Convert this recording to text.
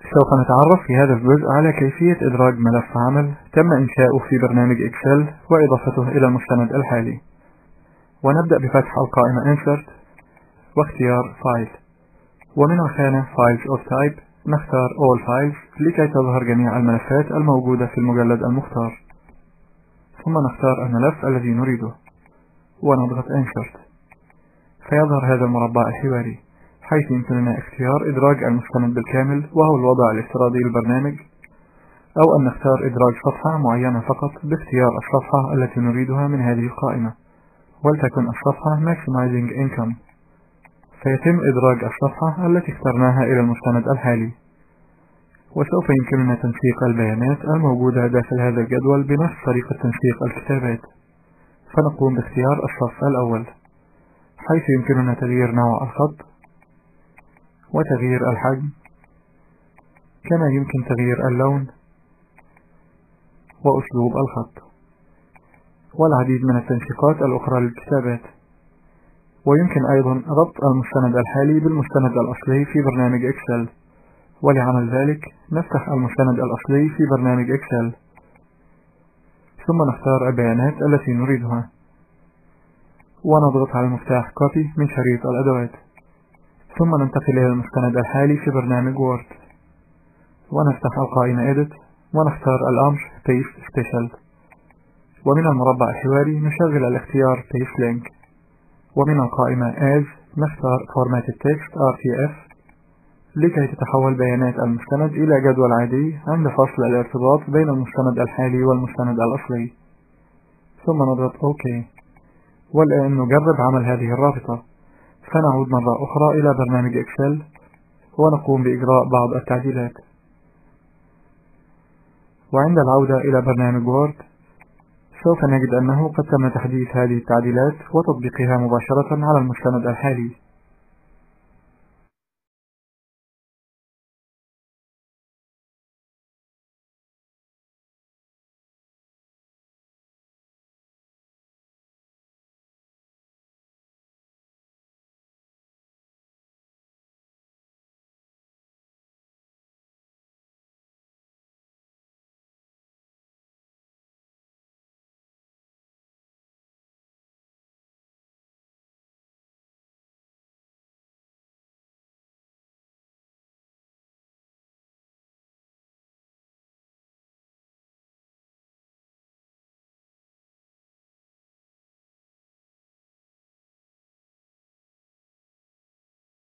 سوف نتعرف في هذا الجزء على كيفية إدراج ملف عمل تم إنشاؤه في برنامج إكسل وإضافته إلى المستند الحالي. ونبدأ بفتح القائمة Insert واختيار File. ومن الخانة Files of Type نختار All Files لكي تظهر جميع الملفات الموجودة في المجلد المختار. ثم نختار الملف الذي نريده. ونضغط Insert. فيظهر هذا المربع الحواري. حيث يمكننا اختيار إدراج المستند بالكامل وهو الوضع الافتراضي للبرنامج أو أن نختار إدراج صفحة معينة فقط باختيار الصفحة التي نريدها من هذه القائمة ولتكن الصفحة Maximizing Income. فيتم إدراج الصفحة التي اخترناها إلى المستند الحالي وسوف يمكننا تنسيق البيانات الموجودة داخل هذا الجدول بنفس طريقة تنسيق الكتابات. فنقوم باختيار الصف الأول حيث يمكننا تغيير نوع الخط وتغيير الحجم كما يمكن تغيير اللون وأسلوب الخط. والعديد من التنسيقات الأخرى للكتابات ويمكن أيضا ربط المستند الحالي بالمستند الأصلي في برنامج إكسل. ولعمل ذلك نفتح المستند الأصلي في برنامج إكسل. ثم نختار البيانات التي نريدها. ونضغط على مفتاح Copy من شريط الأدوات. ثم ننتقل إلى المستند الحالي في برنامج وورد ونفتح القائمة Edit ونختار الأمر Paste Special. ومن المربع الحواري نشغل الاختيار Paste Link. ومن القائمة As نختار Formatted Text RTF لكي تتحول بيانات المستند إلى جدول عادي عند فصل الارتباط بين المستند الحالي والمستند الأصلي. ثم نضغط OK. والآن نجرب عمل هذه الرابطة. فنعود مرة أخرى إلى برنامج إكسل ونقوم بإجراء بعض التعديلات. وعند العودة إلى برنامج وورد سوف نجد أنه قد تم تحديث هذه التعديلات وتطبيقها مباشرة على المستند الحالي.